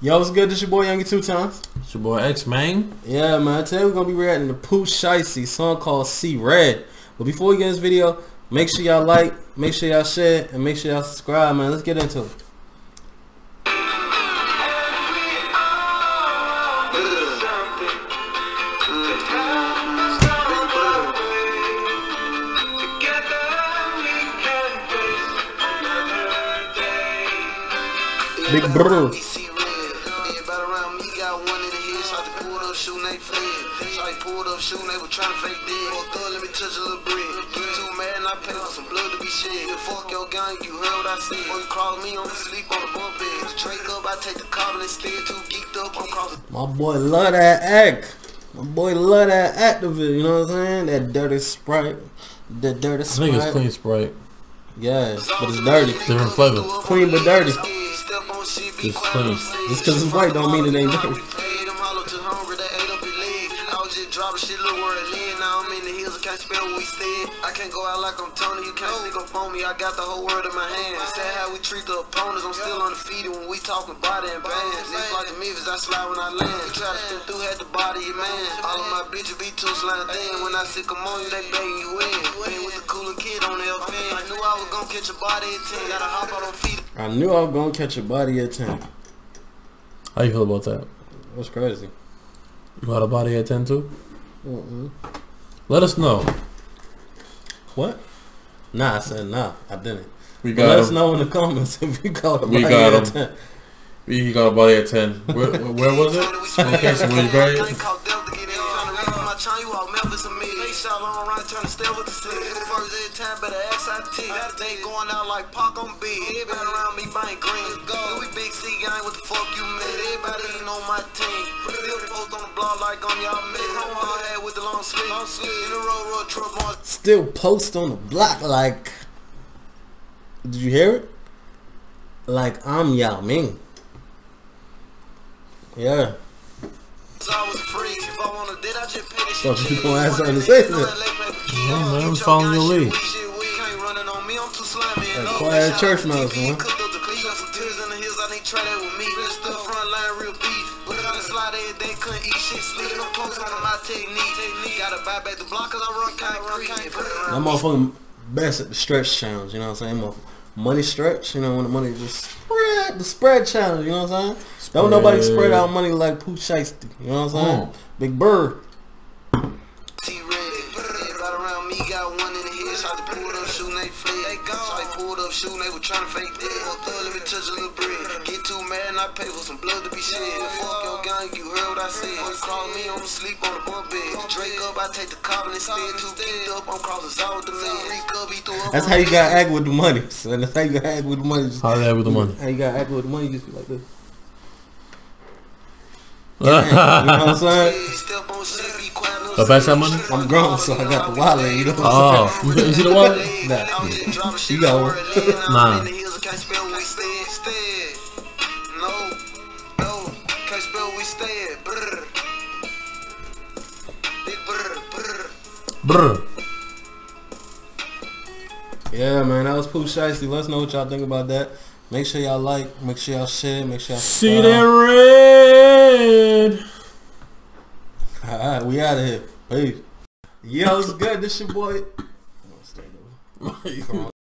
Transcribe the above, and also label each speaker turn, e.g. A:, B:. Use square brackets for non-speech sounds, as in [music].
A: Yo, what's good? This your boy Yungie two times.
B: It's your boy X man.
A: Yeah, man. Today we're gonna be reacting to Pooh Shiesty song called See Red. But before we get this video, make sure y'all like, make sure y'all share, and make sure y'all subscribe, man. Let's get into it. Big brother.
C: shooting, they fled. So they pulled up shooting, they were trying to fake dead. Fuck up, let me touch a little bread. Get too mad and I pay for some blood to be shed. Fuck your gun, you heard what I said. Before you cross me, I'm sleep on the bunk bed. Straight up, I take the carbon instead. Too geeked up, I'm crossing.
A: My boy love that act. My boy love that activist, you know what I'm saying? That dirty Sprite. That dirty Sprite.
B: I think it's clean Sprite.
A: Yes, but it's dirty.
B: Different flavor.
A: Clean but dirty.
B: It's clean.
A: Just because it's white don't mean it ain't dirty.
C: Drop shit, look where it lean. Now I'm in the hills, I can't spell where we stand. I can't go out like I'm Tony, you can't sneak up on me. I got the whole world in my hands. Said how we treat the opponents, I'm still undefeated when we talking body and bands. It's like the Memphis, I slide when I land. You try to step through, had the body your man. All of my bitches be too slime thin. When I sick them on you, they begging you in. Been with the cooler kid on the FN. I knew I was gonna catch a body at 10. Gotta hop out on feet.
A: I knew I was gonna catch a body at 10.
B: How you feel about that?
A: That's crazy.
B: You got a body at 10 too?
A: Mm -mm.
B: Let us know.
A: What? Nah, I said nah. I didn't.
B: We got
A: let us know in the comments [laughs] if you got a
B: We
A: body
B: got
A: at
B: him.
A: 10.
B: We got a body at 10. Where, where was it? Location where you buried it?
C: Shot long run, turn to stay with the city. First every time, better XIT. That day going out like Pac on B. Everybody around me buying green. Go. We big C gang, what the fuck you mean? Everybody ain't on my team. Still post on the blog like on y'all mid. I'm hard head with the long sleeve. Long sleeve. In the road, road, truck, more.
A: Still post on the block like. Did you hear it? Like I'm Yao Ming. Yeah.
C: So I was free. If I wanna did, I just pay this
A: So
C: shit.
A: you gonna ask her to say that?
B: Yeah, man, I'm following your lead.
A: That quiet church mouse, man. That motherfucking best at the stretch challenge, you know what I'm saying? Money stretch, you know, when the money just spread, the spread challenge, you know what I'm saying? Don't nobody
B: Spread.
A: spread out money like Pooh Shiesty, you know what I'm saying?
B: Mm.
A: Big Bird.
C: Pulled up shooting, they were trying to fake dead. Fuck up, let me touch a little bread. Get too mad and I pay for some blood to be shed. Fuck your gun, you heard what I said. You call me, I'm sleep on the bunk bed. Drake up, I take the carbon instead. Too geeked up, I'm crossing south with the man. Free cub, he threw up
A: That's how you gotta act with the money. son. that's how you gotta act with the money. Just,
B: How that with the money?
A: how you gotta act with the money, just be like this. You know what I'm saying? [laughs]
C: Step on shit, be quiet, no
B: The back that money?
A: I'm grown, so I got the wallet, you know what I'm
B: Oh, you [laughs] see the wallet?
A: Nah. You got one. [laughs]
B: Nah.
C: No, no, can't spell we stay at. Brr. Big brr, brr.
B: Brr.
A: Yeah, man, that was Pooh Shiesty. Let us know what y'all think about that. Make sure y'all like, make sure y'all share, make sure y'all
B: See that red.
A: Alright, we out of here. Peace. Yo, it's good. This your boy. [laughs]